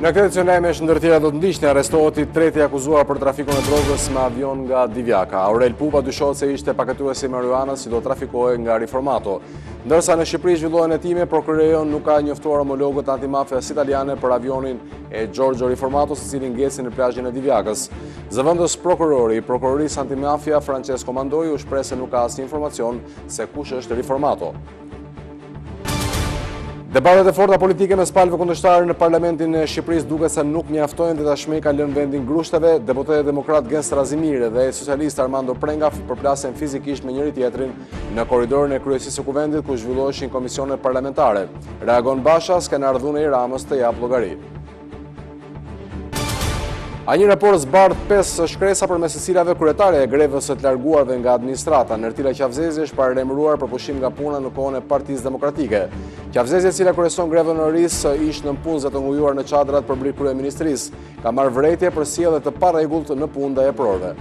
Në këtë edicion lajmesh ndër të tjera do të ndiqni, arrestohet i treti i akuzuar për trafikun e drogës me avion nga Divjaka. Aurel Pupa dyshohet se ishte paketuesi i marihuanës që do trafikohej nga Riformato. Ndërsa në Shqipëri zhvillohen hetime, prokuroria nuk ka njoftuar homologët e antimafias italiane për avionin e Giorgio Riformatos, i cili ngeci në plazhin e Divjakës. Zëvendës prokurori i Prokurorisë Antimafia, Francesco Mandoi, u shpreh se nuk ka asnjë informacion se kush është Riformato. Debatet e forta politike mes palëve kundërshtare në parlamentin e Shqipërisë duket se nuk mjaftojnë dhe tashmë i kanë lënë vendin grushteve, deputeti demokrat Gent Strazimiri dhe socialisti Armando Prenga përplasen fizikisht me njëri-tjetrin në korridorin e kryesisë së Kuvendit ku zhvilloheshin komisionet parlamentare. Reagon Basha, skenar dhune i Ramës, të japë llogari. A1 Report zbardh 5 shkresa përmes së cilave kryetarja e grevës së të larguarve nga administrata, Nertila Qafzezi, është paralajmëruar për pushim nga puna në kohën e Partisë Demokratike. Qafzezi, e cila kryeson grevën e urisë së ish-nëpunësve të ngujuar në çadrat përbri Kryeministrisë, ka marrë vërejtje për sjellje të parregullt në punë ndaj eprorëve.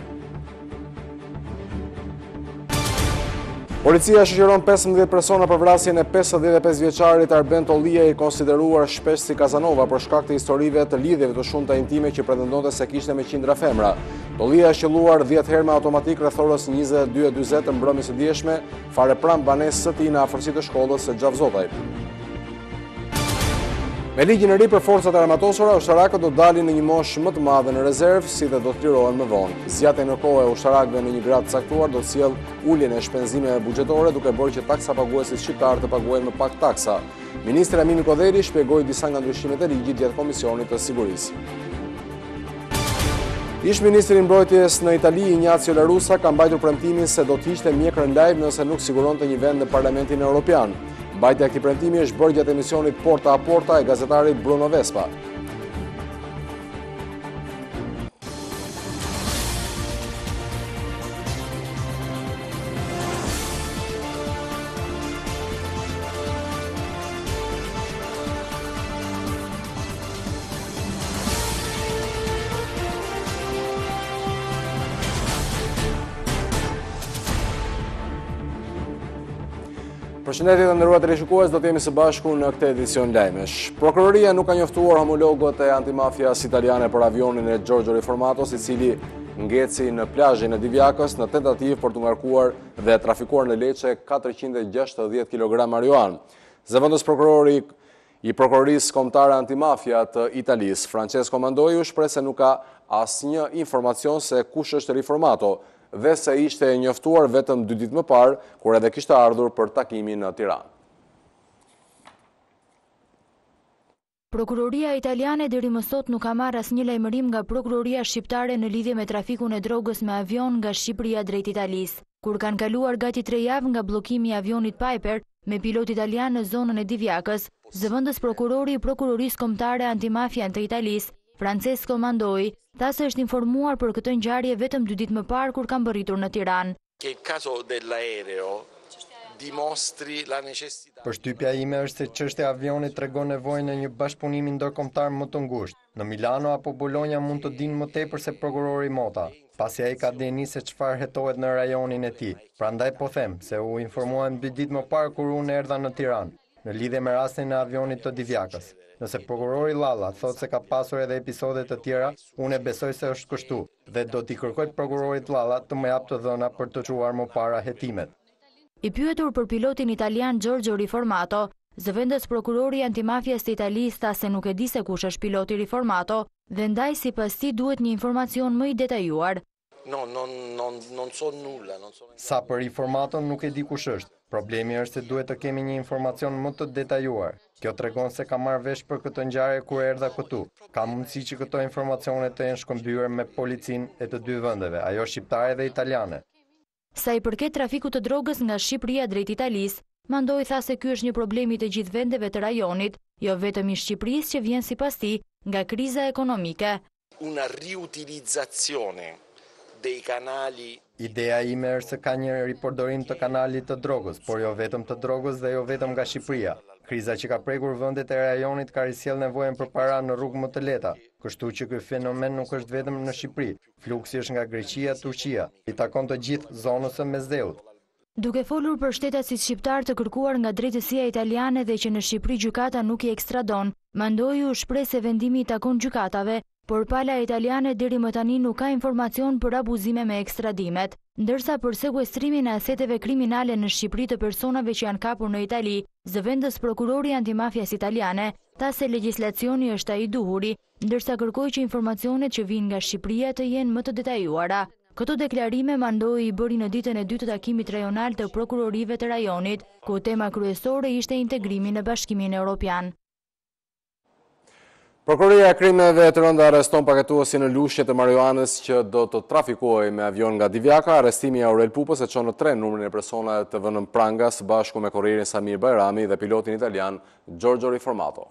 Policia shoqëron 15 persona për vrasjen e 55-vjeçarit Arben Tollia, i konsideruar shpesh si Kazanova për shkak të historive të lidhjeve të shumta intime që pretendonte se kishte me qindra femra. Tollia është qëlluar 10 herë me automatik rreth orës 22.20 të mbrëmjes së djeshme Fare pranë banesë së tij në afërsi të shkollës së Xhafzotajt. Me ligjin e ri për forcat e armatosura, ushtarakët do të dalin në një moshë më të madhe në rezervë, si dhe do të lirohen më vonë. Zgjatja në kohë e ushtarakëve në një gradë të caktuar do të sjellë uljen e shpenzimeve buxhetore duke bërë që taksapaguesit shqiptarë të paguajnë më pak taksa. Ministrja Mimi Kodheli shpjegoi disa nga ndryshimet e ligjit gjatë Komisionit të Sigurisë. Ish ministri i mbrojtjes në Itali, Ignazio La Russa, ka mbajtur premtimin se do të hiqte mjekrën live nëse nuk siguronte një vend në Parlamentin Europian. Mbajtja e këtij premtimi është bërë gjatë emisionit Porta a Porta të gazetarit Bruno Vespa. Përshëndetje të nderuar teleshikues, do të jemi së bashku në këtë edicion lajmesh. Prokuroria nuk ka njoftuar homologët e antimafias italiane për avionin e Giorgio Riformatos, i cili ngeci në plazhin e Divjakës në tentativë për të ngarkuar dhe trafikuar në Leçe 460 kg marijuanë. Zëvendës prokurori I Prokurorisë Kombëtare Antimafia të Italisë, Francesco Mandoi u shpreh se nuk ka asnjë informacion se kush është Riformato dhe se ishte e njoftuar vetëm dy ditë më parë, kur edhe kishte ardhur për takimin në Tiranë. Prokuroria italiane deri më sot nuk ka marrë asnjë lajmërim nga prokuroria shqiptare në lidhje me trafikun e drogës me avion nga Shqipëria drejt Italisë. Kur kanë kaluar gati tre javë nga bllokimi i avionit Piper, Me pilot italian në zonën e Divjakës, zëvendës prokurori i Prokurorisë Kombëtare Antimafia të Italisë, Francesco Mandoi, tha se është informuar për këtë ngjarje vetëm dy ditë më parë kur ka mbërritur në Tiranë. Përshtypja ime është se çështja e avionit tregon nevojën e një bashkëpunimi ndërkombëtar më të ngushtë. Në Milano apo Bologna mund të dinë më tepër se prokurori Mota, pasi ai ka dijeni se çfarë hetohet në rajonin e tij. Prandaj po them se u informova dy ditë më parë kur unë erdha në Tiranë, në lidhje me rastin e avionit të Divjakës. Nëse prokurori Llalla thotë se ka pasur edhe episode të tjera, unë e besoj se është kështu dhe do t'i kërkoj prokurorit Llalla të më japë të dhëna për të çuar më para hetimet. I pyetur për pilotin italian Giorgio Riformato, zëvendës prokurori i antimafias të Italisë tha se nuk e di se kush është piloti Riformato dhe ndaj sipas tij duhet një informacion më i detajuar. Sa për Riformaton nuk e di kush është. Problemi është se duhet të kemi një informacion më të detajuar. Kjo tregon se kam marrë vesh për këtë ngjarje kur erdha këtu. Ka mundësi që këto informacione të jenë shkëmbyer me policinë e të dy vendeve, ajo shqiptare dhe italiane. Sa i përket trafikut të drogës nga Shqipëria drejt Italisë, Mandoi tha se ky është një problem i të gjithë vendeve të rajonit, jo vetëm i Shqipërisë që vjen sipas tij nga kriza ekonomike. Una riutilizzazione dei canali. Ideja ime është se ka një ripërdorim të kanalit të drogës, por jo vetëm të drogës dhe jo vetëm nga Shqipëria. Kriza që ka prekur vendet e rajonit ka risjellë nevojën për para në rrugë më të lehta, kështu që ky fenomen nuk është vetëm në Shqipëri, Fluksi është nga Greqia, Turqia, i takon të gjithë zonës së Mesdheut. Duke folur për shtetasit shqiptarë të kërkuar nga drejtësia italiane dhe që në Shqipëri gjykata nuk i ekstradon, Mandoi u shpreh se vendimi i takon gjykatave, por pala italiane deri më tani nuk ka informacion për abuzime me ekstradimet. Ndërsa për sekuestrimin e aseteve kriminale në Shqipëri të personave që janë kapur në Itali, zëvendës prokurori i antimafias italiane tha se legjislacioni është ai i duhuri, ndërsa kërkoi që informacionet që vijnë nga Shqipëria të jenë më të detajuara. Këto deklarime Mandoi i bëri në ditën e dytë të takimit rajonal të prokurorive të rajonit, ku tema kryesore ishte integrimi në Bashkimin Europian. Prokuroria e Krimeve të Rënda arreston paketuesin në Lushnjë të marijuanës që do të trafikohej me avion nga Divjaka. Arrestimi i Aurel Pupës e çon në tre numrin e personave të vënë në pranga së bashku me korrierin Samir Bajrami dhe pilotin italian Giorgio Riformato.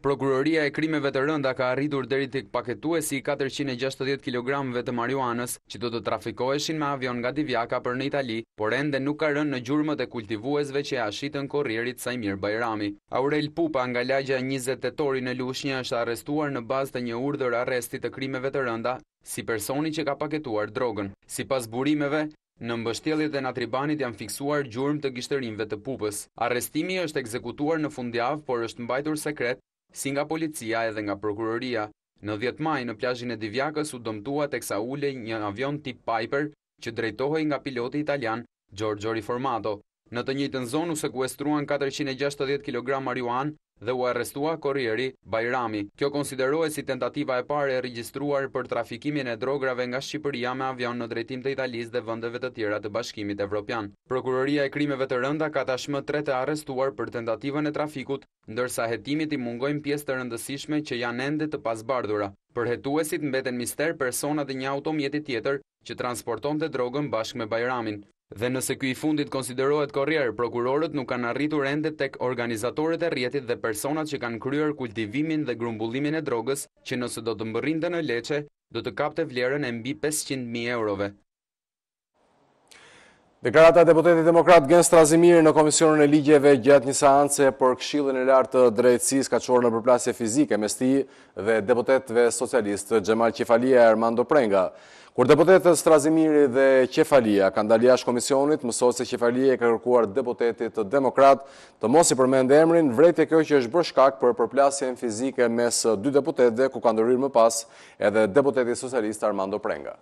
Prokuroria e Krimeve të Rënda ka arritur deri tek paketuesi i katërqind e gjashtëdhjetë kilogramëve të marijuanës, që do të trafikoheshin me avion nga Divjaka për në Itali, por ende nuk ka rënë në gjurmët e kultivuesve që ia shitën korrierit Saimir Bajrami. Aurel Pupa, nga lagja njëzet tetori në Lushnjë, është arrestuar në bazë të një urdhër arresti të Krimeve të Rënda, si personi që ka paketuar drogën. Sipas burimeve, Në mbështjelljet e natribanit janë fiksuar gjurmë të gishtërinjve të Pupës. Arrestimi është ekzekutuar në fundjavë, por është mbajtur sekret si nga policia edhe nga prokuroria. Në dhjetë maj, në plazhin e Divjakës u dëmtua teksa ulej një avion tip Piper që drejtohej nga piloti italian Giorgio Riformato. Në të njëjtën zonë u sekuestruan katërqind e gjashtëdhjetë kilogramë marijuanë dhe u arrestua korrieri Bajrami. Kjo konsiderohet si tentativa e parë e regjistruar për trafikimin e drograve nga Shqipëria me avion në drejtim të Italisë dhe vendeve të tjera të Bashkimit Evropian. Prokuroria e Krimeve të Rënda ka tashmë tre të arrestuar për tentativën e trafikut, ndërsa hetimit i mungojnë pjesë të rëndësishme që janë ende të pazbardhura. Për hetuesit mbeten mister personat e një automjeti tjetër që transportonte drogën bashkë me Bajramin. Dhe nëse ky i fundit konsiderohet korrier, prokurorët nuk kanë arritur ende tek organizatorët e rrjetit dhe personat që kanë kryer kultivimin dhe grumbullimin e drogës që nëse do të mbërrinte në Leçe, do të kapte vlerën e mbi pesëqind mijë eurove. Deklarata e deputetit demokrat Gent Strazimiri në Komisionin e Ligjeve gjatë një seance për Këshillin e Lartë të Drejtësisë ka çuar në përplasje fizike mes tij dhe deputetëve socialistë Xhemal Qefalia e Armando Prenga. Kur deputetët Strazimiri dhe Qefalia kanë dalë jashtë komisionit, mësohet se Qefalia i ka kërkuar deputetit demokrat të mos i përmendte emrin, vërejtje kjo që është bërë shkak për përplasjen fizike mes dy deputetëve ku ka ndërhyrë më pas edhe deputeti socialist Armando Prenga.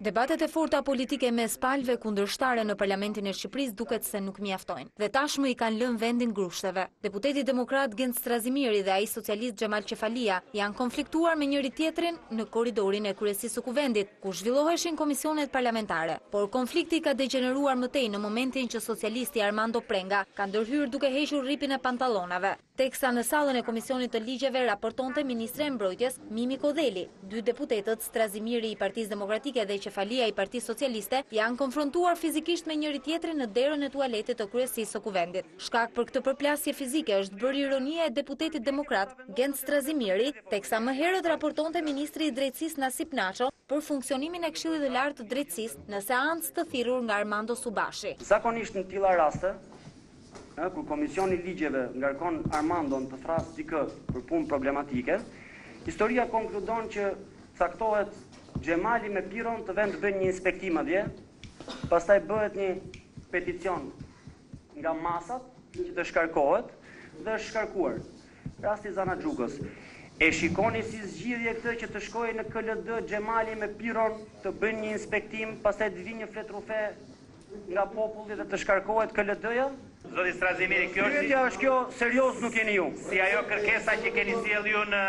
Debatet e forta politike mes palëve kundërshtare në Parlamentin e Shqipërisë duket se nuk mjaftojnë dhe tashmë i kanë lënë vendin grushteve. Deputeti demokrat Gent Strazimiri dhe ai socialist Xhemal Qefalia janë konfliktuar me njëri-tjetrin në korridorin e Kryesisë së Kuvendit, ku zhvilloheshin komisionet parlamentare. Por konflikti ka degjeneruar më tej në momentin që socialisti Armando Prenga ka ndërhyrë duke hequr rripin e pantallonave. Teksa në sallën e Komisionit të Ligjeve raportonte Ministrja e Mbrojtjes, Mimi Kodheli, dy deputetët, Strazimiri i Partisë Demokratike dhe Qefalia i Partisë Socialiste, janë konfrontuar fizikisht me njëri-tjetrin në derën e tualetit të Kryesisë së Kuvendit. Shkak për këtë përplasje fizike është bërë ironia e deputetit demokrat, Gent Strazimiri, teksa më herët raportonte ministri i Drejtësisë Nasip Naço për funksionimin e Këshillit të Lartë të Drejtësisë në seancë të thirrur nga Armando Subashi. Zakonisht në të tilla raste, Ëh, kur Komisioni i Ligjeve ngarkon Armandon të thrasë dikë për punë problematike, historia konkludon që caktohet Xhemali me Pirron të venë të bëjnë një inspektim atje, pastaj bëhet një peticion nga masat që të shkarkohet dhe është shkarkuar. Rasti i Zana Xhukës. E shikoni si zgjidhje këtë që të shkojë në KLD Xhemali me Pirron të bëjnë një inspektim, pastaj të vijë një fletrufe nga populli dhe të shkarkohet KLD-ja? Zoti Strazimiri, kjo është si... Pyetja është kjo, serioz nuk jeni ju. Si ajo kërkesa që keni sjellë ju në...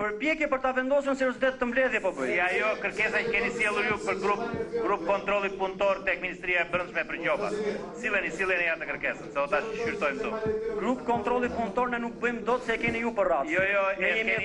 Përpjekje për ta vendosur në seriozitet këtë mbledhje po bëj. Si ajo kërkesa që keni sjellur ju për grup, grup kontrolli punëtor tek Ministria e Brendshme për gjoba. Silleni, silleni atë kërkesën, se do ta shqyrtojmë këtu. Grup kontrolli punëtor ne nuk bëjmë dot se e keni ju përracë. Jo, jo, e keni,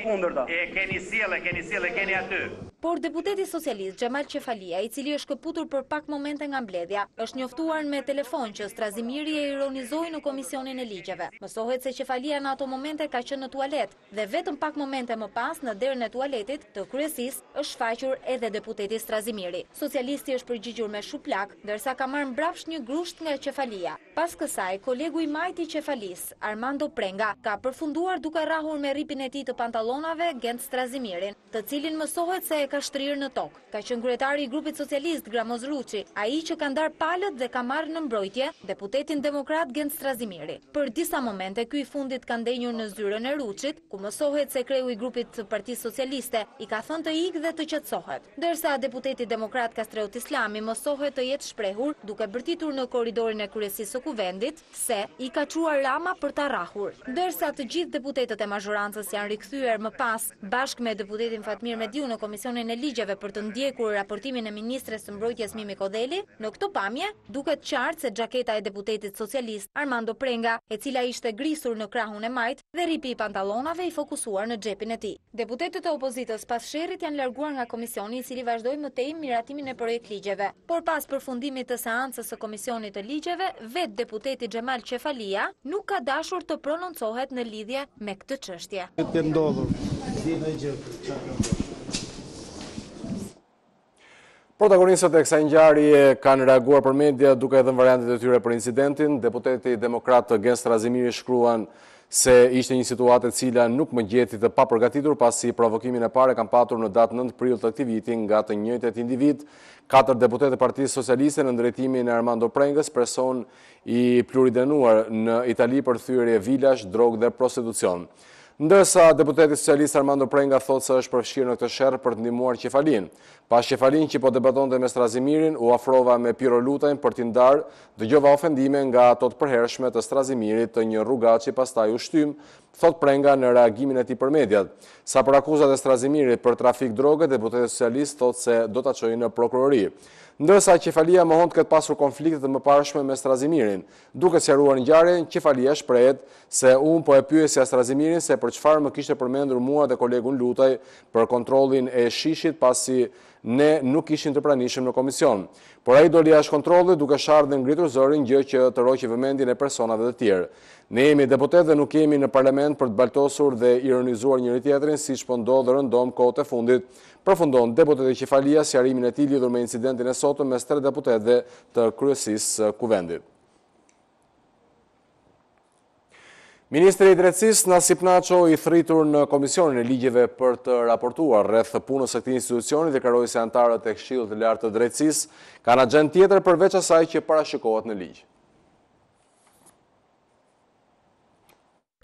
e keni sjellë, e keni sjellë, e keni aty. Por deputeti socialist Xhemal Qefalia, i cili është shkëputur për pak momente nga mbledhja, është njoftuar me telefon që Strazimiri e ironizoi në Komisionin e Ligjeve. Mësohet se Qefalia në ato momente ka qenë në tualet dhe vetëm pak momente më pas në derën e tualetit të kryesisë është shfaqur edhe deputeti Strazimiri. Socialisti është përgjigjur me shuplakë, ndërsa ka marrë mbrapsht një grusht nga Qefalia. Pas kësaj, kolegu i majtë i Qefalisë, Armando Prenga, ka përfunduar duke rrahur me rripin e tij të pantallonave Gent Strazimirin. të cilin mësohet se e ka shtrirë në tokë, ka qenë kryetari i grupit socialist Gramoz Ruçi, ai që ka ndarë palët dhe ka marrë në mbrojtje deputetin demokrat Gent Strazimiri. Për disa momente ky i fundit ka ndenjur në zyrën e Ruçit, ku mësohet se kreu i grupit të Partisë Socialiste i ka thënë të ikë dhe të qetësohet. Ndërsa deputeti demokrat Kastriot Islami mësohet të jetë shprehur duke bërtitur në korridorin e kryesisë së Kuvendit, se i ka çuar Rama për ta rrahur. Ndërsa të gjithë deputetët e mazhorancës janë rikthyer më pas, bashkë me deputetin Fatmir Mediu në Komisionin e Ligjeve për të ndjekur raportimin e ministres së Mbrojtjes Mimi Kodheli, në këto pamje, duket qartë se xhaketa e deputetit socialist, Armando Prenga, e cila ishte grisur në krahun e majtë, dhe rripi i pantallonave i fokusuar në xhepin e tij. Deputetët e opozitës pas sherrit janë larguar nga komisioni i cili vazhdoi më tej me miratimin e projektligjeve. Por pas përfundimit të seancës së komisionit të ligjeve, vetë deputeti Xhemal Qefalia nuk ka dashur të prononcohet në lidhje me këtë çështje. Protagonistët e kësaj ngjarje kanë reaguar për media duke dhënë variantet e tyre për incidentin. Deputeti demokrat Gent Strazimiri shkruan se ishte një situatë e cila nuk më gjeti të papërgatitur pasi provokimin e parë e kam patur në datë 9 prill të këtij viti nga të njëjtët individë. Katër deputetë e Partisë Socialiste nën drejtimin e Armando Prengës, person i pluridënuar në Itali për thyerje vilash, drogë dhe prostitucion. Ndërsa, deputeti socialist Armando Prenga thotë se është përfshirë në këtë sherr për të ndihmuar Qefalinë. Pashë Qefalinë që po debatonte me Strazimirin, u afrova me Piro Lutajn për t'i ndarë, dëgjova ofendime nga ato të përhershme të Strazimirit të një rrugaçi pastaj u shtymë, thotë Prenga në reagimin e tij për mediat. Sa për akuzat e Strazimirit për trafik droge, deputeti socialist thotë se do ta çojë në prokurori. Ndërsa, Qefalia mohon të ketë pasur konflikte të mëparshme me Strazimirin, Duke sqaruar ngjarjen, Qefalia shprehet se unë po e pyesja Strazimirin se për çfarë më kishte përmendur mua dhe kolegun Lutaj për kontrollin e SHISH-it pasi ne nuk ishim të pranishëm në komision. Por ai doli jashtë kontrolli duke sharë dhe ngritur zërin gjë që tërhoqi vëmendjen e personave të tjerë. Ne jemi deputetë dhe nuk jemi në parlament për të baltosur dhe ironizuar njëri-tjetrin siç po ndodh rëndom kohët e fundit, Përfundon deputeti Qefalia sqarimin e tij lidhur me incidentin e sotëm mes tre deputetëve te kryesia e Kuvendit. Ministri i Drejtësisë, Nasip Naço, i thirrur në Komisionin e Ligjeve për të raportuar rreth punës së këtij institucioni deklaroi se anëtarët e Këshillit të Lartë të Drejtësisë kanë axhendë tjetër përveç asaj që parashikohet në ligjë.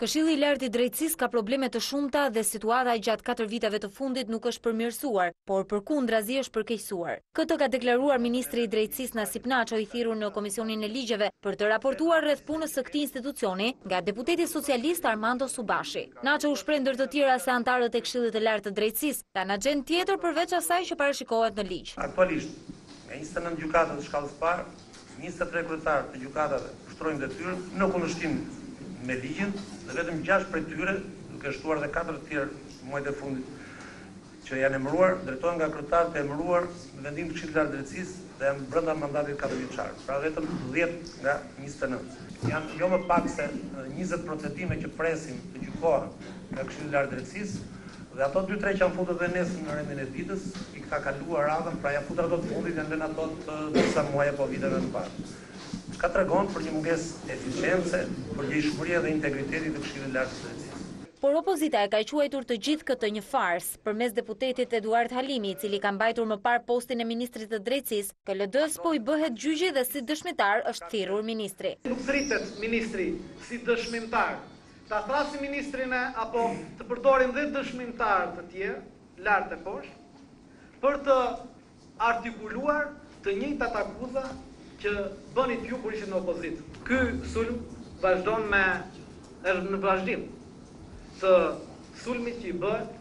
Këshilli i Lartë i Drejtësisë ka probleme të shumta dhe situata gjatë katër viteve të fundit nuk është përmirësuar, por përkundrazi është përkeqësuar. Këtë e ka deklaruar ministri i Drejtësisë Nasip Naço i thirrur në Komisionin e Ligjeve për të raportuar rreth punës së këtij institucioni nga deputeti socialist Armando Subashi. Naço u shpreh ndër të tjera se anëtarët e Këshillit të Lartë të Drejtësisë kanë axhendë tjetër përveç asaj që parashikohet në ligj. Aktualisht, nga njëzet e nëntë gjykatat e shkallës së parë, Njëzet e tre kryetarë të gjykatave ushtrojnë detyrën në kundërshtim me ligjin dhe vetëm gjashtë prej tyre, duke shtuar edhe katër të tjerë muajt e fundit që janë emëruar, drejtohen nga kryetarë të emëruar me vendim të Këshillit të Lartë të Drejtësisë dhe janë brenda mandatit katërvjeçar, pra vetëm dhjetë nga njëzet e nëntë. Janë jo më pak se njëzet procedime që presin të gjykohen nga Këshilli i Lartë i Drejtësisë. Dhe ato dy tre që janë futur dhe nesër në rendin e ditës i kanë kaluar radhën pra janë futur ato të fundit janë lënë ato të disa muaj apo viteve më parë çka tregon për një mungesë efiçence, përgjegjshmërie dhe integriteti të Këshillit Lartë të Drejtësisë. Por opozita e ka quajtur të gjithë këtë një farsë, përmes deputetit Eduard Halimi, i cili ka mbajtur më parë postin e ministrit të Drejtësisë, KLD-së po i bëhet gjyqi dhe si dëshmitar është thirrur ministri. Nuk thirret ministri si dëshmitar Ta thërrasim ministrin apo të përdorim dhe dëshmitarë të tjerë, lart e poshtë, për të artikuluar të njëjtat akuza që bënit ju kur ishit në opozitë. Ky sulm vazhdon me, është në vazhdim të sulmit që i bëhet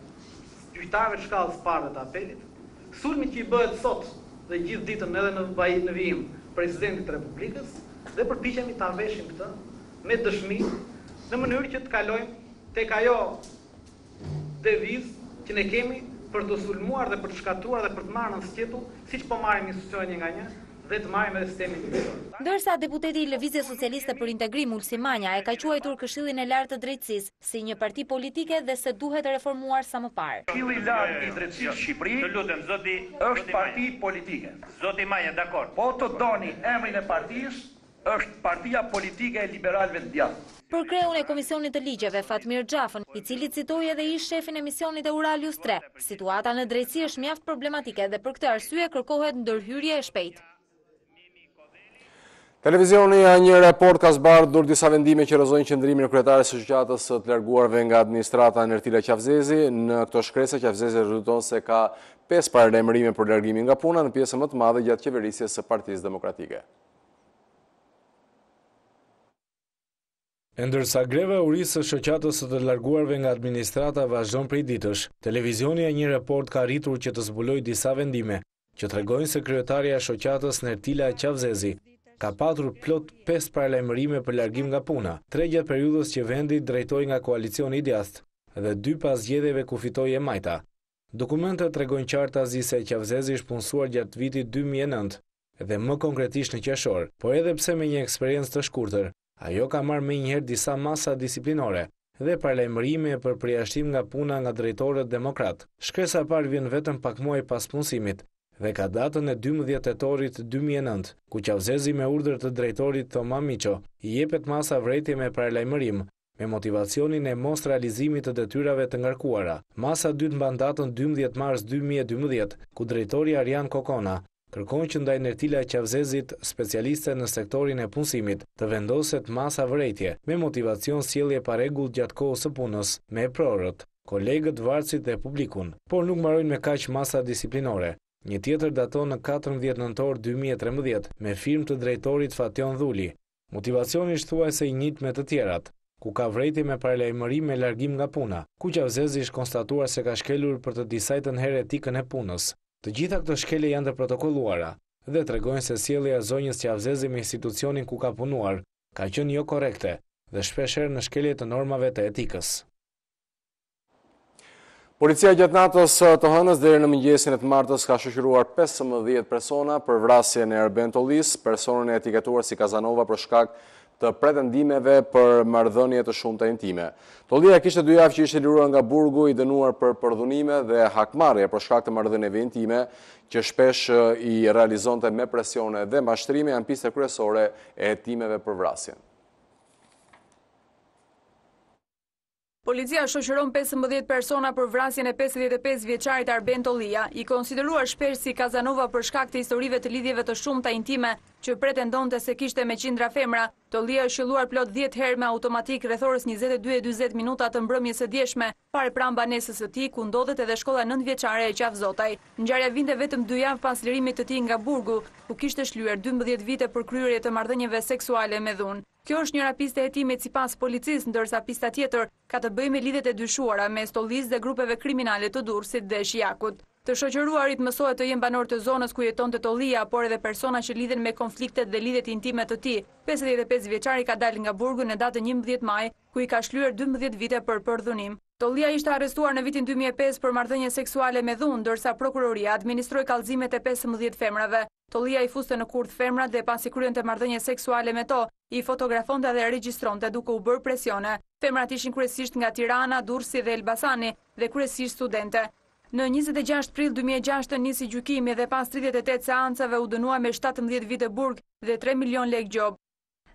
gjyqtarëve të shkallës së parë e të apelit, sulmit që i bëhet sot dhe gjithë ditën edhe në vijim Presidentit të Republikës dhe përpiqemi ta veshim këtë me dëshmi në mënyrë që të kalojmë tek ajo devizë që ne kemi për të sulmuar dhe për të shkatërruar dhe për të marrë nën sqetull, siç po marrim institucionet një nga një dhe të marrim edhe sistemin gjyqësor. Ndërsa, deputeti i Lëvizjes Socialiste për Integrim, Ulsi Manja, e ka quajtur Këshillin e Lartë të Drejtësisë si një parti politike dhe se duhet reformuar sa më parë. Këshilli i Lartë i Drejtësisë në Shqipëri është parti politike. Po të doni emrin e partisë, Është partia politike e liberalëve të djathtë. Për kreun e Komisionit të Ligjeve, Fatmir Xhafajn, i cili citoi edhe ish-shefin e misionit Euralius tre, situata në drejtësi është mjaft problematike dhe për këtë arsye kërkohet ndërhyrje e shpejtë. Televizioni A një Report ka zbardhur disa vendime që rëzojnë qëndrimin e kryetares së shoqatës së të larguarve nga administrata Nertila Qafzezi. Në këto shkresa, Qafzezi rezulton se ka 5 paralajmërime për largimin nga puna në pjesën më të madhe gjatë qeverisjes së Partisë Demokratike. E ndërsa greva e urisë së Shoqatës së të Larguarve nga Administrata vazhdon prej ditësh, televizioni A Një Report ka arritur që të zbulojë disa vendime që tregojnë se kryetarja e shoqatës Nertila Qafzezi ka patur plot pesë paralajmërime për largim nga puna, tre gjatë periudhës që vendi drejtohej nga koalicioni i djathtë dhe dy pas zgjedhjeve ku fitoi e majta. Dokumentet tregojnë qartazi se Qafzezi është punësuar gjatë vitit dy mijë e nëntë dhe më konkretisht në qershor, por edhe pse me një eksperiencë të shkurtër, ajo ka marrë menjëherë disa masa disiplinore dhe paralajmërime për përjashtim nga puna nga drejtorët demokratë. Shkresa e parë vjen vetëm pak muaj pas punësimit dhe ka datën e dymbëdhjetë tetorit dy mijë e nëntë, ku Qafzezi me urdhër të drejtorit Thoma Miço, i jepet masa vërejtje me paralajmërim Me motivacionin e mosrealizimit të detyrave të ngarkuara, masa e dytë mban datën dymbëdhjetë mars dy mijë e dymbëdhjetë, ku drejtori Arjan Kokona kërkon që ndaj Nertila Qafzezit, specialiste në sektorin e punësimit, të vendoset masa vërejtje, me motivacion sjellje e parregullt gjatë kohës së punës me eprorët, kolegët, vartësit dhe publikun. Por nuk mbarojnë me kaq masat disiplinore. Një tjetër daton në katërmbëdhjetë nëntor dy mijë e trembëdhjetë, me firmë të drejtorit Fatjon Dhuli, Motivacioni është thuajse i njëjtë me të tjerat, ku ka vërejtje me paralajmërim me largim nga puna, ku Qafzezi është konstatuar se ka shkelur për të disajtën herë etikën e punës. Të gjitha këto shkelje janë të protokolluara dhe tregojnë se sjellja e zonjës Qafzezi me institucionin ku ka punuar ka qenë jo korrekte dhe shpeshherë në shkelje të normave të etikës. Policia gjatë natës së të hënës deri në mëngjesin e të martës ka shoqëruar 15 persona për vrasjen e Arben Tollisë, personin e etiketuar si Kazanova për shkak të pretendimeve për marrëdhënie të shumta intime. Tollia kishte dy javë që ishte liruar nga burgu i dënuar për përdhunime dhe hakmarrje për shkak të marrëdhënieve intime që shpesh i realizonte me presione dhe mashtrime janë pistë kryesore e hetimeve për vrasjen. Policia shoqëron pesëmbëdhjetë persona për vrasjen e pesëdhjetë e pesë vjeçarit Arben Tollia, i konsideruar shpesh si Kazanova për shkak të historive të lidhjeve të shumta intime që pretendonte se kishte me qindra femra. Tollia është qëlluar plot dhjetë herë me automatik rreth orës njëzet e dy e dyzet minuta të mbrëmjes së djeshme, fare pranë banesës së tij, ku ndodhet edhe shkolla nëntëvjeçare e Qafëzotaj. Ngjarja vinte vetëm dy javë pas lirimit të tij nga burgu, ku kishte shlyer dymbëdhjetë vite për kryerje të marrëdhënieve seksuale me dhunë. Kjo është njëra pistë e hetimit sipas policisë, ndërsa pista tjetër ka të bëjë me lidhjet e dyshuara mes Tollisë dhe grupeve kriminale të Durrësit dhe Shijakut. Të shoqëruarit mësohet të jenë banorë të zonës ku jetonte Tollia, por edhe persona që lidhen me konfliktet dhe lidhjet intime të tij. Pesëdhjetë e pesë vjeçari ka dalë nga burgu në datën njëmbëdhjetë maj, ku ai ka shlyer dymbëdhjetë vite për përdhunim. Tollia ishte arrestuar në vitin dy mijë e pesë për marrëdhënie seksuale me dhunë, ndërsa prokuroria administroi kallëzimet e pesëmbëdhjetë femrave. Tollia i fuste në kurth femrat dhe pasi kryente marrëdhënie seksuale me to, i fotografonte dhe regjistronte duke u bërë presione. Femrat ishin kryesisht nga Tirana, Durrësi dhe Elbasani dhe kryesisht studente. Në njëzet e gjashtë prill dy mijë e gjashtë nisi gjykimi dhe pas tridhjetë e tetë seancave u dënua me shtatëmbëdhjetë vite burg dhe tre milion lekë gjobë.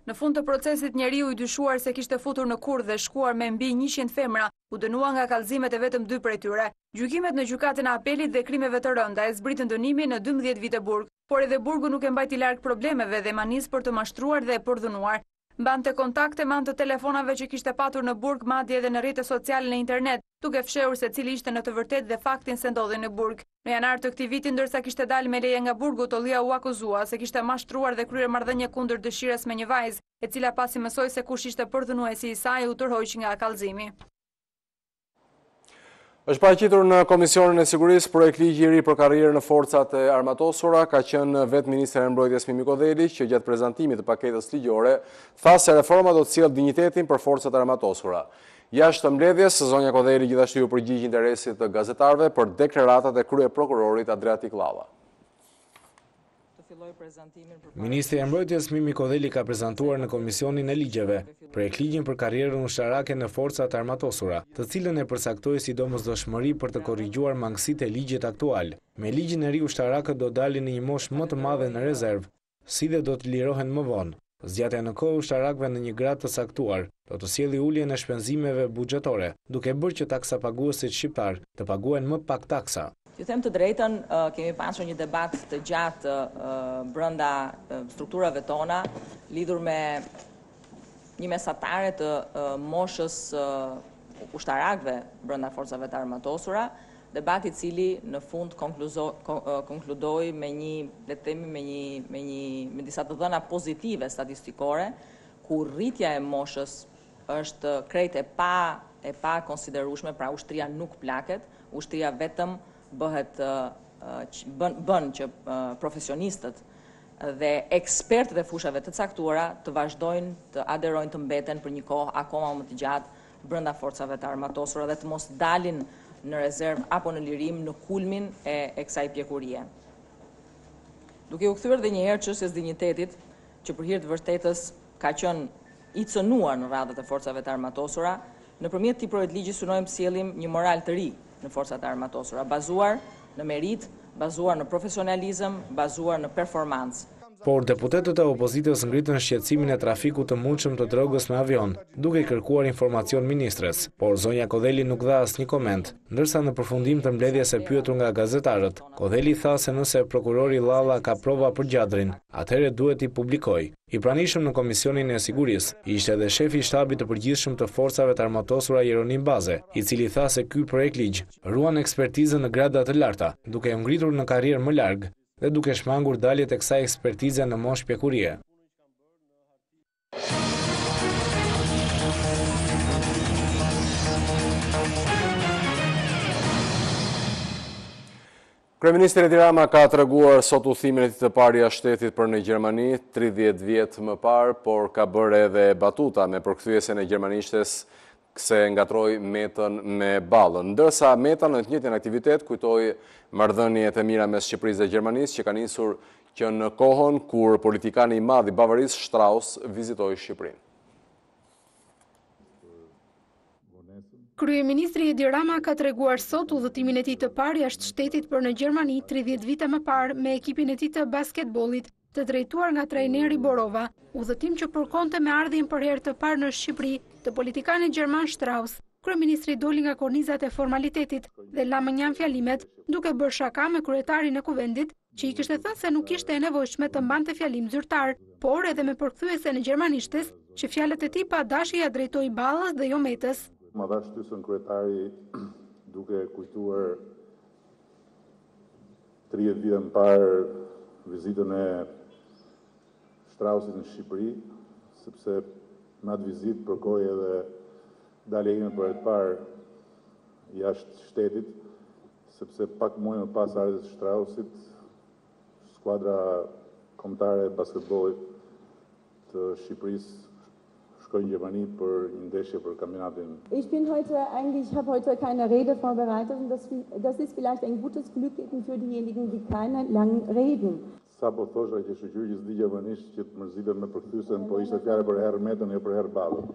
Në fund të procesit njeriu i dyshuar se kishte futur në kurth dhe shkuar me mbi njëqind femra, u dënua nga kallëzimet e vetëm dy prej tyre. Gjykimet në Gjykatën e Apelit dhe Krimeve të Rënda e zbritën dënimin në dymbëdhjetë vite burg, por edhe burgu nuk e mbajti larg problemeve dhe manisë për të mashtruar dhe përdhunuar. Mbante kontakte me anë të telefonave që kishte patur në burg madje edhe në rrjete sociale në internet, duke fshehur se cili ishte në të vërtetë dhe faktin se ndodhej në burg. Në janar të këtij viti, ndërsa kishte dalë me leje nga burgu, Tollia u akuzua se kishte mashtruar dhe kryer marrëdhënie kundër dëshirës me një vajzë, e cila pasi mësoi se kush ishte përdhunuesi i saj, u tërhoq nga kallëzimi. Është paraqitur në Komisionin e Sigurisë projektligji i ri për karrierën në Forcat e Armatosura, ka qenë vetë ministrja e Mbrojtjes Mimi Kodheli, që gjatë prezantimit të paketës ligjore tha se reforma do të sjellë dinjitetin për Forcat e Armatosura. Jashtë mbledhjes, zonja Kodheli gjithashtu iu përgjigj interesit të gazetarëve për deklaratat e kryeprokurorit Adriatik Llalla. Ministrja e Mbrojtjes Mimi Kodheli ka prezantuar në Komisionin e Ligjeve projektligjin për karrierën ushtarake në Forcat e Armatosura, të cilën e përcaktoi si domosdoshmëri për të korrigjuar mangësitë e ligjit aktual. Me ligjin e ri ushtarakët do të dalin në një moshë më të madhe në rezervë, si dhe do të lirohen më vonë, zgjatja në kohë e ushtarakëve në një gradë të caktuar, do të sjellë uljen e shpenzimeve buxhetore, duke bërë që taksapaguesit shqiptarë të paguajnë më pak taksa. T'ju them të drejtën, kemi pasur një debat të gjatë brenda strukturave tona lidhur me një mesatare të moshës së ushtarakëve brenda Forcave të Armatosura, Debati i cili në fund konkludoi me një, le të themi me një me një me disa të dhëna pozitive statistikore, ku rritja e moshës është krejt e pa e pa konsiderueshme, pra ushtria nuk plaket, ushtria vetëm bëhet bën bën që profesionistët dhe ekspertët e fushave të caktuara të vazhdojnë të aderojnë të mbeten për një kohë akoma më të gjatë brenda forcave të armatosura dhe të mos dalin në rezervë apo në lirim në kulmin e e kësaj pjekurie. Duke u kthyer dhe një herë çështjes dinjitetit, që për hir të vërtetës ka qenë i cënuar në radhët e forcave të armatosura, nëpërmjet këtij projektligji synojmë të sjellim një moral të ri, në Forcat e Armatosura, bazuar në meritë, bazuar në profesionalizëm, bazuar në performancë. Por deputetët e opozitës ngritën shqetësimin e trafikut të mundshëm të drogës me avion, duke i kërkuar informacion ministres. Por zonja Kodheli nuk dha asnjë koment, ndërsa në përfundim të mbledhjes e pyetur nga gazetarët, Kodheli tha se nëse prokurori Llalla ka prova për Gjadrin, atëherë duhet t'i publikojë. I pranishëm në Komisionin e Sigurisë, ishte edhe shefi i Shtabit të Përgjithshëm të Forcave të Armatosura Jeronim Baze, i cili tha se ky projektligj ruan ekspertizën në grada të larta, duke e ngritur në karrierë më larg dhe duke shmangur daljet e kësaj ekspertize në moshë pjekurie. Kryeministri Edi Rama ka treguar sot udhëtimin e tij të parë jashtë shtetit për në Gjermani, tridhjetë vjet më parë, por ka bërë edhe batuta me përkthyesen e gjermanishtes se ngatroi Metën me ballën. Ndërsa Meta në të njëjtin aktivitet kujtoi marrëdhëniet e mira mes Shqipërisë dhe Gjermanisë që ka nisur që në kohën kur politikani i madh i Bavarisë Strauss vizitoi Shqipërinë. Kryeministri Edi Rama ka treguar sot udhëtimin e tij të parë jashtë shtetit për në Gjermani tridhjetë vite më parë me ekipin e tij të basketbollit të drejtuar nga trajneri Borova, udhëtim që përkonte me ardhjen për herë të parë në Shqipëri të politikanit gjerman Strauss. Kryeministri doli nga kornizat e formalitetit dhe la mënjanë fjalimet, duke bërë shaka me kryetarin e Kuvendit, që i kishte thënë se nuk ishte e nevojshme të mbante fjalim zyrtar, por edhe me përkthyesen e gjermanishtes, që fjalët e tij pa dashje ia drejtoi Ballës dhe jo Metës. Ma dha shtysën kryetari duke kujtuar tridhjetë vjet më parë vizitën e Shtrausit në Shqipëri, sepse me atë vizitë përkoi edhe dalja ime për herë të parë jashtë shtetit, sepse pak muaj më pas ardhjes së Strausit, skuadra kombëtare e basketbollit të Shqipërisë shkoi në Gjermani për një ndeshje për kampionatin. Ich bin heute eigentlich, ich habe heute keine Rede vorbereitet und das das ist vielleicht ein gutes Glück für diejenigen die keine langen Reden. Sapo thosha që shyqyr që s'di gjermanisht që të mërzitem me përkthyesen, po ishte fjala për Herr Metën, jo për Herr Ballën.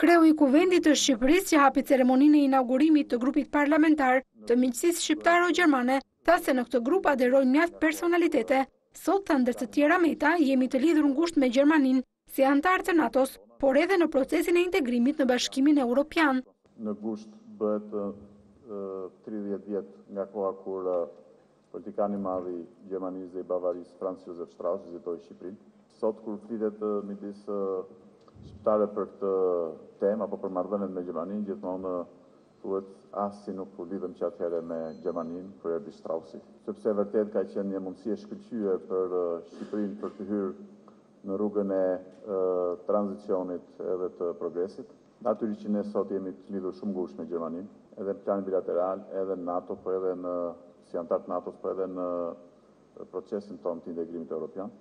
Kreu i Kuvendit të Shqipërisë që hapi ceremoninë e inaugurimit të grupit parlamentar të miqësisë shqiptaro-gjermane, tha se në këtë grup aderojnë mjaft personalitete. Sot, tha ndër të tjera Meta, jemi të lidhur ngushtë me Gjermaninë, si anëtarë të NATO-s, por edhe në procesin e integrimit në Bashkimin Europian. Në gusht bëhet tridhjetë vjet nga koha kur Politikani i madh i Gjermanisë dhe i Bavarisë, Franz Josef Strauss, vizitoi Shqipërinë. Sot kur flitet midis shqiptarëve për këtë temë apo për marrëdhëniet me Gjermaninë, gjithmonë thuhet ah si nuk u lidhëm që atëhere me Gjermaninë, kur erdhi Straussi. Sepse vërtet ka qenë një mundësi e shkëlqyer për Shqipërinë për të hyrë në rrugën e tranzicionit edhe të progresit. Natyrisht që ne sot jemi të lidhur shumë ngushtë me Gjermaninë, edhe në planin bilateral, edhe në NATO, por edhe në, si anëtarë të NATO-s, por edhe në procesin tonë të integrimit europian.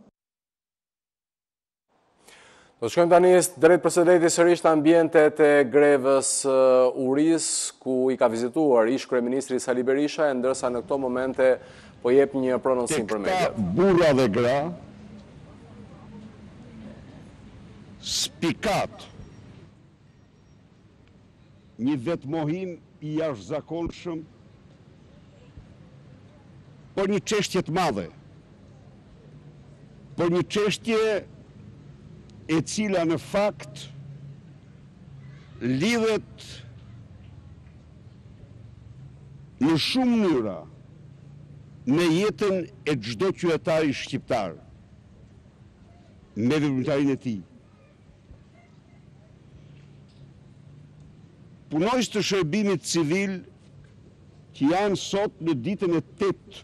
Do të shkojmë tani drejtpërsëdrejti sërish në ambientet e grevës së urisë, ku i ka vizituar ish kryeministri Sali Berisha, e ndërsa në këto momente po jep një prononcim për mediat. Tek këta burra dhe gra, Spikat një vetëmohim i jashtëzakonshëm për një çështje të madhe, për një çështje e cila në fakt lidhet në shumë mënyra me jetën e çdo qytetari shqiptar. me veprimtarinë e tij. Punonjës të shërbimit civil që janë sot në ditën e tetë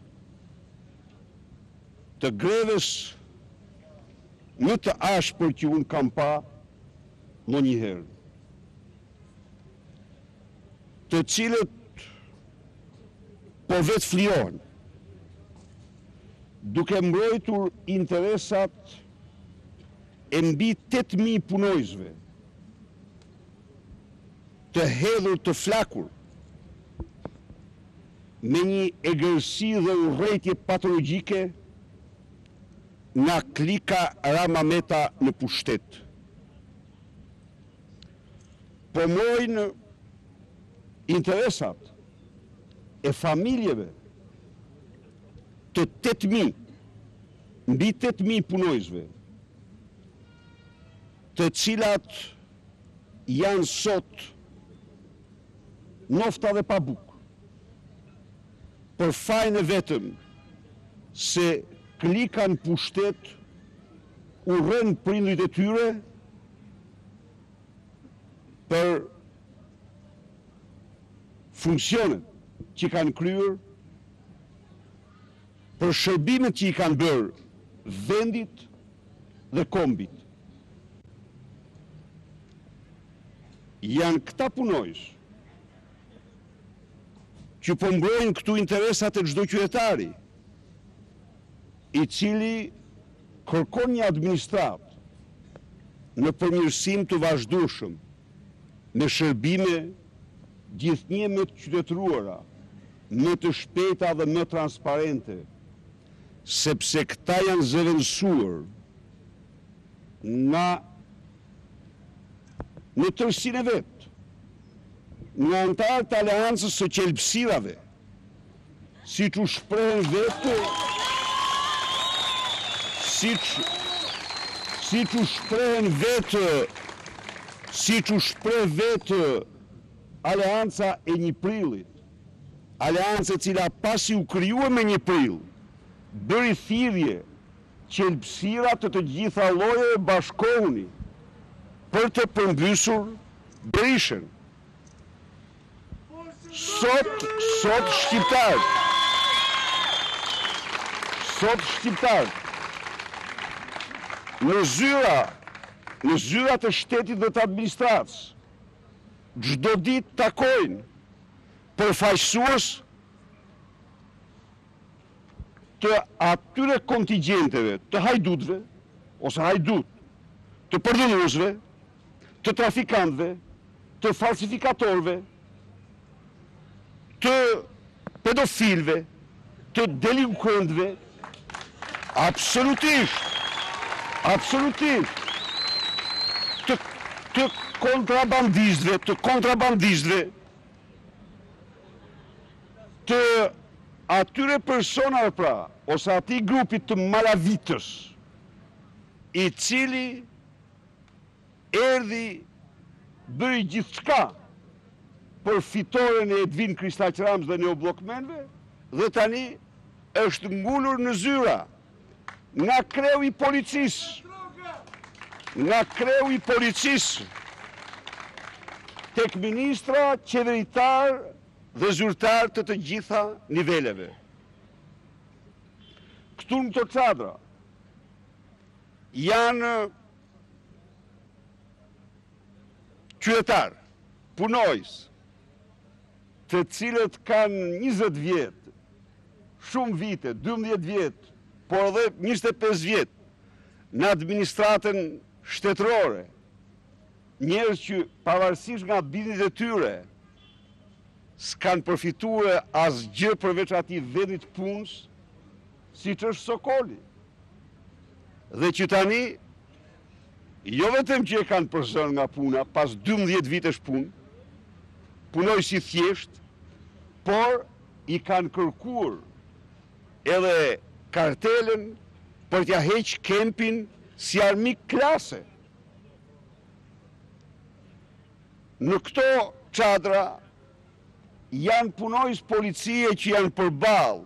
të grevës më të ashpër që unë kam pa ndonjëherë. Të cilët po vetëflijohen. duke mbrojtur interesat e mbi tetë mijë punonjësve të hedhur të flakur me një egërsi dhe urrejtje patologjike nga klika Rama-Meta në pushtet. Po mbrojnë interesat e familjeve Të tetë mijë, mbi tetë mijë punonjësve, të cilat janë sot ndofta dhe pa bukë, për fajin e vetëm se klika në pushtet urren prindërit e tyre për funksionet që kanë kryer, për shërbimet që i kanë bërë vendit dhe kombit. Janë këta punonjës që po mbrojnë këtu interesat e çdo qytetari, i cili kërkon një administratë në përmirësim të vazhdueshëm. me shërbime gjithnjë më të qytetëruara, më të shpejta dhe më transparente, sepse këta janë zëvendësuar nga në tërësinë e vet nga anëtarë të Aleancës së Qelbësirave. Siç u shpreh vetë, siç, siç u shprehen vetë, siç u shpreh vetë Aleanca e një Prillit, aleanca e cila pasi u krijua me një Prill, bëri thirrje qelbësira të të gjitha llojeve bashkohuni për të përmbysur Berishën. Sot, sot shqiptarët, sot shqiptarët, në zyra, në zyra të shtetit dhe të administratës, çdo ditë takojnë përfaqësues të atyre kontingjenteve të hajdutëve ose hajdutë, të përdhunuesve të trafikantëve, të falsifikatorëve, të pedofilëve, të delinkuentëve, absolutisht, absolutisht, të, të kontrabandistëve, të kontrabandistëve, të atyre personave pra, ose atij grupit të malavitës, i cili erdhi, bëri gjithçka për fitoren e Edvin Kristaq Ramës dhe neobllokmenëve dhe tani është ngulur në zyra nga kreu i policisë, nga kreu i policisë tek ministra, qeveritarë dhe zyrtarë të të gjitha niveleve. Këtu në këto çadra, janë qytetarë, punonjës, të cilët kanë 20 vjet, shumë vite, 12 vjet, por edhe 25 vjet, në administratën shtetërore, njerëz që pavarësisht nga bindjet e tyre, s'kanë përfitue asgjë përveç atij vendi të punës, siç është Sokoli. Dhe që tani, jo vetëm që e kanë përzënë nga puna, pas 12 vitesh punë, punonjës i thjeshtë, por i kanë kërkuar edhe kartelën për t'ia heq KEMP-in si armik klase. Në këto çadra janë punonjës policie që janë përballë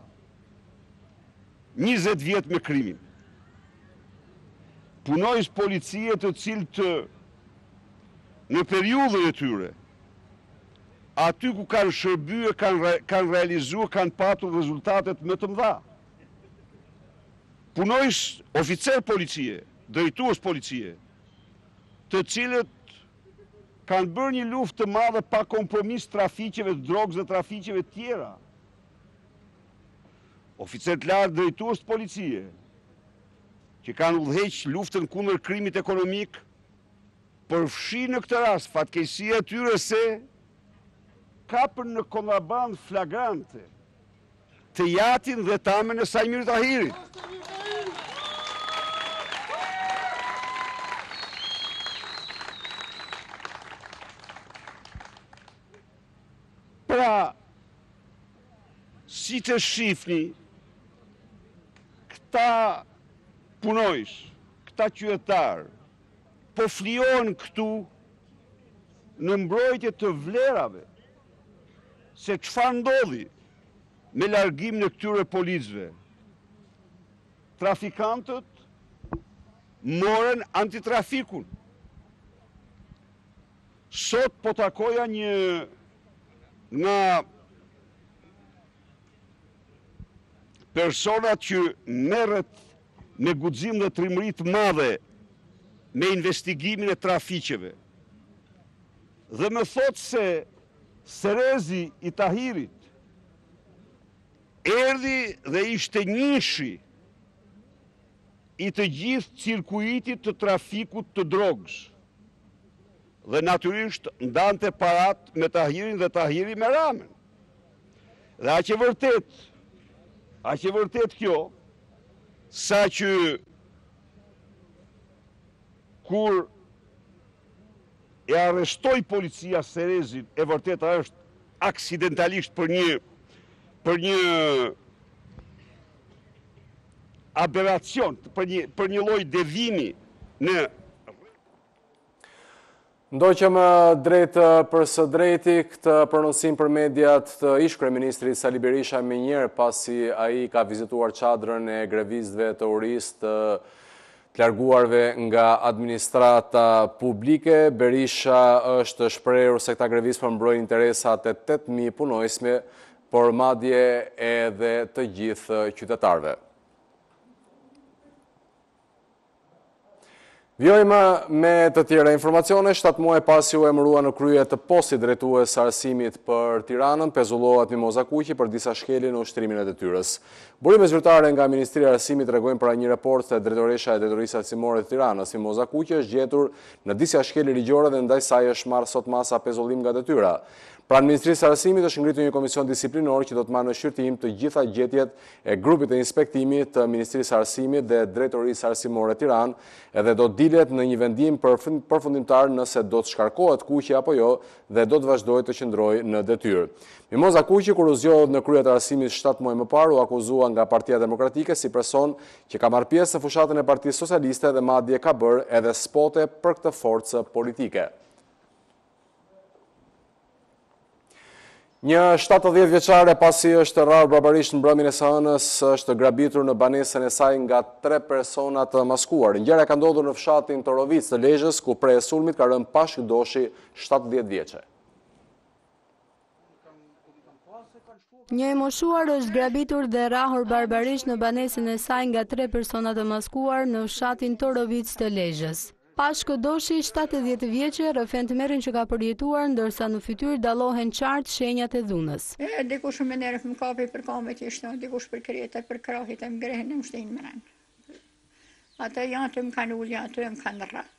njëzet vjet me krimin. Punonjës policie të cilët në periudhën e tyre aty ku kanë shërbyer kanë kanë realizuar kanë patur rezultatet më të mëdha. Punonjës, oficerë policie, drejtues policie, të cilët kanë bërë një luftë të madhe pa kompromis trafiqeve të drogës dhe trafiqeve të tjera Oficerë të lartë drejtues të policisë që kanë udhëheq luftën kundër krimit ekonomik, përfshi në këtë rast fatkeqësia e tyre se kapën në kontrabandë flagrante të atin dhe të ëmën e Saimir Tahirit. Pra, siç e shihni, këta punonjës, këta qytetarë, po flijohen këtu në mbrojtje të vlerave, se çfarë ndodhi me largimin e këtyre policëve. Trafikantët morën antitrafikun. Sot po takoja një nga personat që merret me guxim dhe trimëri të madhe me investigimin e trafiqeve. Dhe më thotë se Sterezi i Tahirit erdhi dhe ishte njëshi i të gjithë cirkuitit të trafikut të drogës. Dhe natyrisht ndante paratë me Tahirin dhe Tahiri me Ramën. Dhe aq e vërtetë, aq e vërtetë kjo, saqë kur e arrestoi policia Serezin, e vërteta është aksidentalisht për një për një Aberacion, për një lloj devijimi në rregull. Ndoqëm drejtpërsëdrejti këtë prononcim për mediat të ish-kryeministrit Sali Berisha menjëherë pasi ai ka vizituar çadrën e grevistëve të urisë të të larguarve nga administrata publike. Berisha është shprehur se këta grevistë po mbrojnë interesat e tetë mijë punonjësve por madje edhe të gjithë qytetarëve. Vijojmë me të tjera informacione, 7 muaj pasi u emërua në krye të postit drejtues të arsimit për Tiranën, pezullohet Mimoza Kuqi për disa shkelje në ushtrimin e detyrës. Burime zyrtare nga Ministria e Arsimit tregojnë për Ora1 Report se drejtoresha e drejtorisë arsimore të Tiranës, Mimoza Kuqi është gjetur në disa shkelje ligjore dhe ndaj saj është marrë sot masa pezullim nga detyra. Pranë Ministrisë së Arsimit është ngritur një komision disiplinor që do të marrë në shqyrtim të gjitha gjetjet e grupit të inspektimit të Ministrisë së Arsimit dhe Drejtorisë Arsimore Tiranë dhe do të dilet në një vendim përfundimtar nëse do të shkarkohet Kuqi apo jo dhe do të vazhdojë të qëndrojë në detyrë. Mimoza Kuqi kur u zgjodh në krye të arsimit 7 muaj më parë u akuzua nga Partia Demokratike si person që ka marrë pjesë në fushatën e Partisë Socialiste dhe madje ka bërë edhe spote për këtë forcë politike. Një 70 vjeçare pasi është rrahur barbarisht në mbrëmjën e së hënës, është grabitur në banesën e saj nga tre persona të maskuar. Ngjarja ka ndodhur në fshatin Torovicë të Lezhës, ku pre e sulmit ka rënë Pashkë Doshi 70 vjeçe. Një e moshuar është grabitur dhe rrahur barbarisht në banesën e saj nga tre persona të maskuar në fshatin Torovicë të Lezhës. Pashkë Doshi, 70 vjeçe, rrëfen tmerrin që ka përjetuar, ndërsa në fytyrë dallohen qartë shenjat e dhunës. Dikush me nerv më kapi për kamët ishte, dikush për kret, për krahët e më grehën e më shtinë mbrenda. Atje më kanë ulë, atje më kanë ra.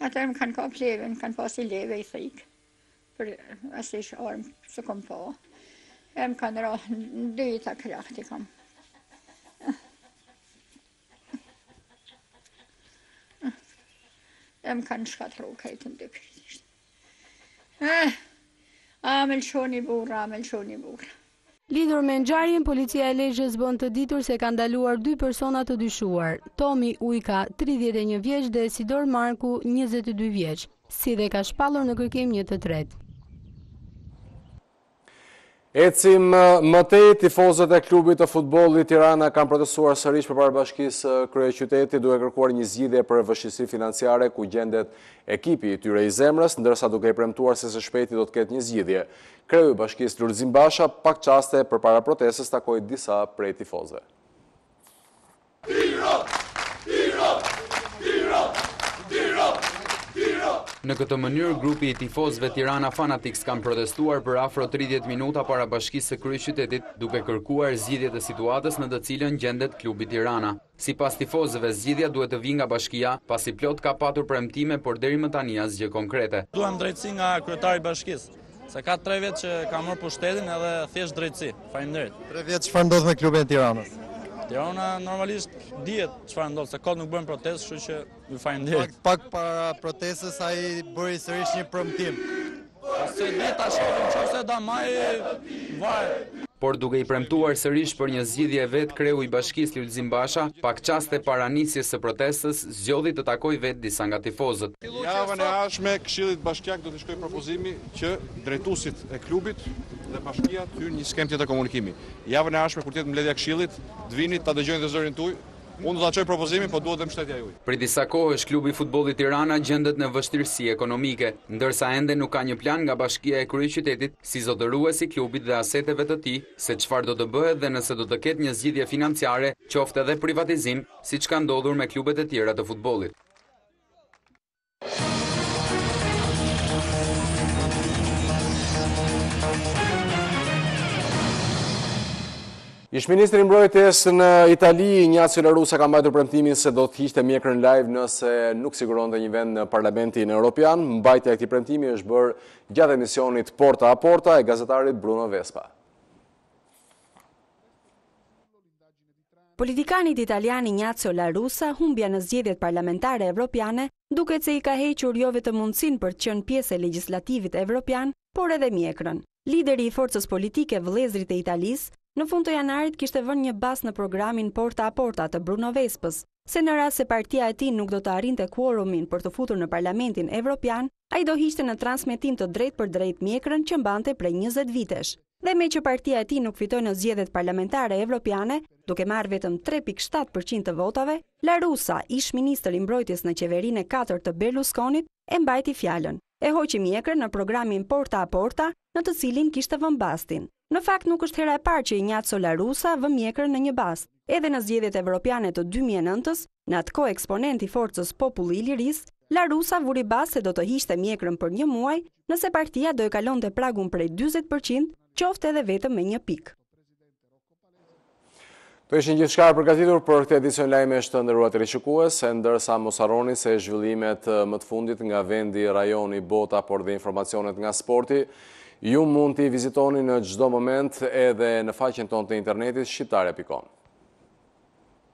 Atëherë më kanë kap leve, më kanë pa si leve i thikë, për asi, armë s'u kom pa. E më kanë ra, në dy i ta krakti kam. E më kanë shkatërru, e të në dy kërë. Eh, a me lëshoni burra, a me lëshoni burra. Lidhur me ngjarjen, policia e Lezhës bën të ditur se ka ndaluar dy persona të dyshuar, Tomi Ujka, 31 vjeç dhe Sidor Marku, 22 vjeç, si dhe ka shpallur në kërkim një të tretë. Ecim më tej, tifozët e klubit të futbollit Tirana kanë protestuar sërish përpara bashkisë së kryeqytetit duke kërkuar një zgjidhje për vështirësitë financiare ku gjendet ekipi i tyre i zemrës, ndërsa duke i premtuar se së shpejti do të ketë një zgjidhje. Kreu i bashkisë Lulzim Basha pak çaste përpara protestës takoi disa prej tifozëve. Në këtë mënyrë, grupi i tifozëve Tirana Fanatics kanë protestuar për afro 30 minuta para bashkisë së kryeqytetit duke kërkuar zgjidhje të situatës në të cilën gjendet klubi Tirana. Sipas tifozëve, zgjidhja duhet të vijë nga bashkia, pasi plot ka patur premtime, por deri më tani asgjë konkrete. Duam drejtësi nga kryetari i bashkisë. Se ka tre vjet që ka marrë pushtetin edhe thjesht drejtësi. Faleminderit. Tre vjet çfarë ndodh me klubin e Tiranës? Tirana normalisht dihet çfarë ndodh, se kot nuk bën protestë, kështu që ju faleminderit. Pak, pak para protestës ai bëri sërish një premtim. Po s'e di ta shohim nëse ta marri varet. Por duke i premtuar sërish për një zgjidhje vetë kreu i bashkisë Lulzim Basha, pak çaste para nisjes së protestës, zgjodhi të takojë vetë disa nga tifozët. Javën e ardhshme Këshillit Bashkiak do të Çoj propozimin që drejtuesit e klubit dhe bashkia të hyjnë në një skemë tjetër komunikimi. Javën e ardhshme kur të jetë mbledhja e këshillit, të vini, ta dëgjojnë dhe zërin tuaj. Unë do ta çoj propozimin, por duhet dhe mbështetja juaj. Prej disa kohësh klubi i futbollit Tirana gjendet në vështirësi ekonomike, ndërsa ende nuk ka një plan nga bashkia e kryeqytetit si zotërues i klubit dhe aseteve të tij se çfarë do të bëhet dhe nëse do të ketë një zgjidhje financiare, qoftë edhe privatizim, siç ka ndodhur me klubet e tjera të futbollit. Ish-ministri i Mbrojtjes në Itali, Ignazio La Russa ka mbajtur premtimin se do të hiqte mjekrën live nëse nuk siguronte një vend në Parlamentin Europian. Mbajtja e këtij premtimi është bërë gjatë emisionit Porta a Porta e gazetarit Bruno Vespa. Politikanit italian Ignazio La Russa humbja në zgjedhjet parlamentare evropiane duket se i ka hequr jo vetëm mundësinë për të qenë pjesë e legjislativit evropian, por edhe mjekrën. Lideri i forcës politike Vëllezërit e Italisë, në fund të janarit kishte vënë një bast në programin Porta a Porta të Bruno Vespës, se në rast se partia e tij nuk do të arrinte kuorumin për t'u futur në Parlamentin Evropian, ai do hiqte në transmetim të drejtpërdrejtë mjekrën që mbante prej njëzet vitesh. Dhe meqë partia e tij nuk fitoi në zgjedhjet parlamentare evropiane, duke marrë vetëm tre pikë shtatë përqind të votave, La Russa, ish-ministër i Mbrojtjes në qeverinë e katërt të Berlusconit, e mbajti fjalën, e hoqi mjekrën në programin Porta a Porta në të cilin kishte vënë bastin. Në fakt nuk është hera e parë që Ignazio La Russa vë mjekrën në një bast. Edhe në zgjedhjet evropiane të dy mijë e nëntës, në atë kohë eksponent i forcës Populli i Lirisë, La Russa vuri bast se do të hiqte mjekrën për një muaj nëse partia do e kalonte pragun prej dyzet për qind qoftë edhe vetëm me një pikë. Këto ishin gjithçka përgatitur për këtë edicion lajmesh të nderuar teleshikues, e ndërsa mos harroni se zhvillimet më të fundit nga vendi, rajoni, bota, por dhe informacionet nga sporti, ju mund t'i vizitoni në çdo moment edhe në faqen tonë të internetit shqiptarja.com.